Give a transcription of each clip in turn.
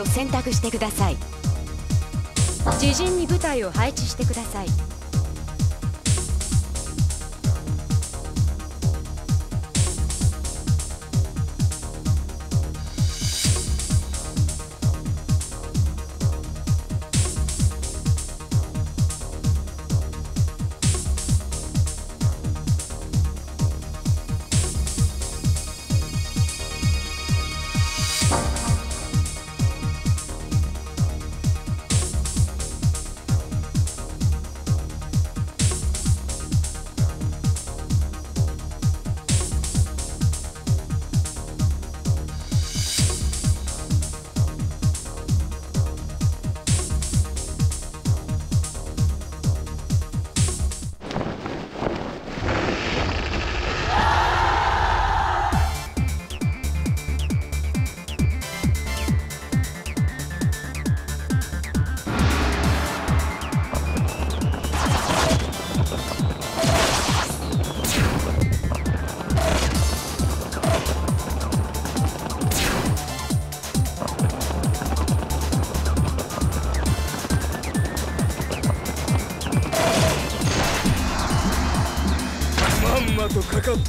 を選択してください。自陣に部隊を配置してください。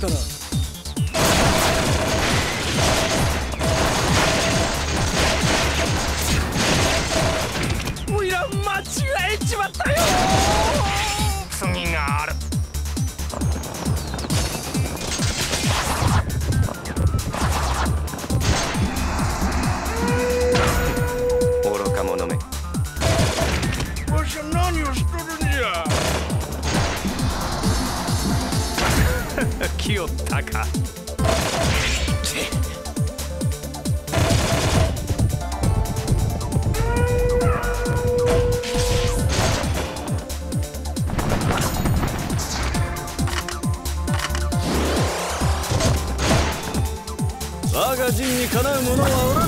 5,000원 来よったか我が陣にかなうものはおら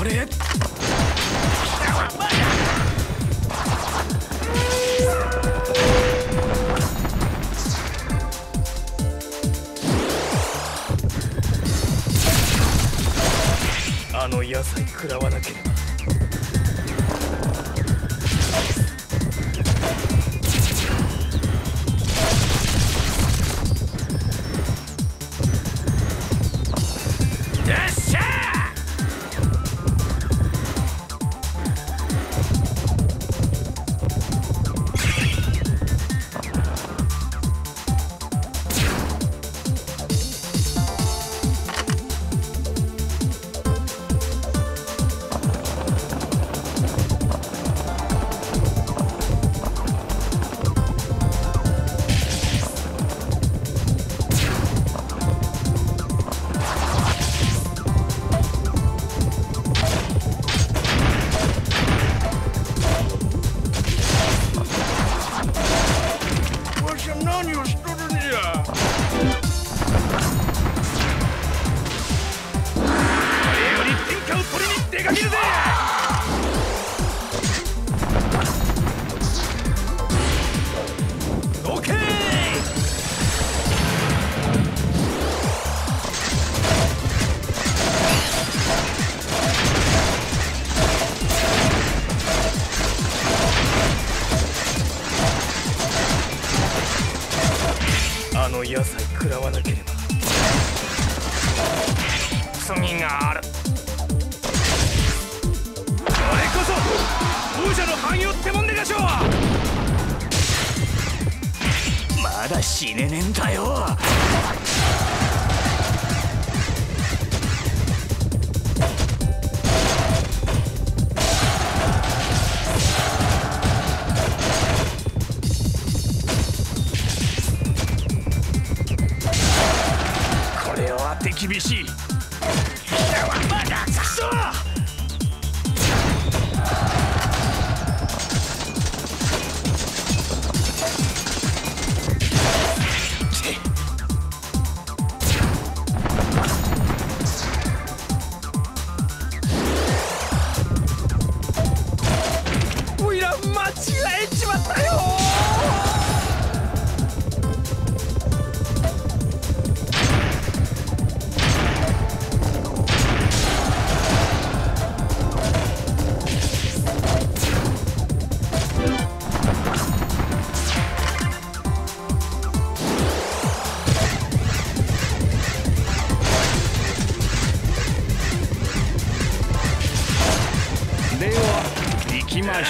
これあの野菜食らわなければ。野菜食らわなければ。次がある。あれこそ王者の汎用ってもんでかしょまだ死ねねえんだよ。厳しい。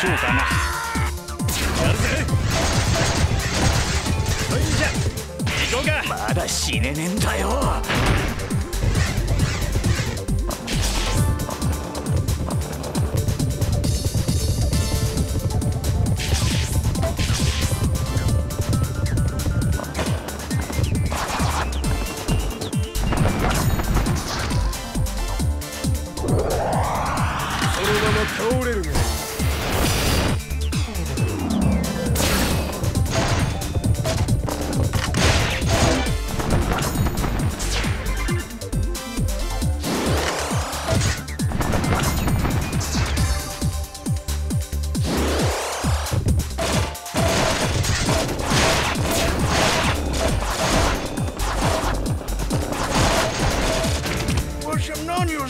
行きましょうかな。やるぜ。そんじゃ。行こうかまだ死ねねえんだよ。そのまま倒れるが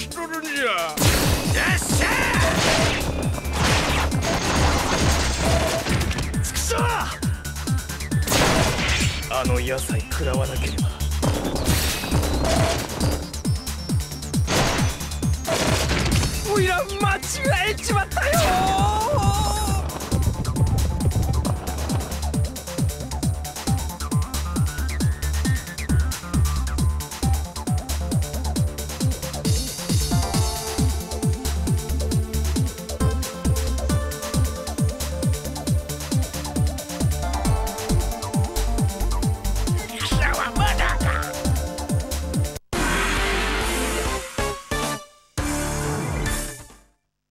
しとるんじゃよっしゃくそあの野菜食らわなければ。おいら間違えちまったよ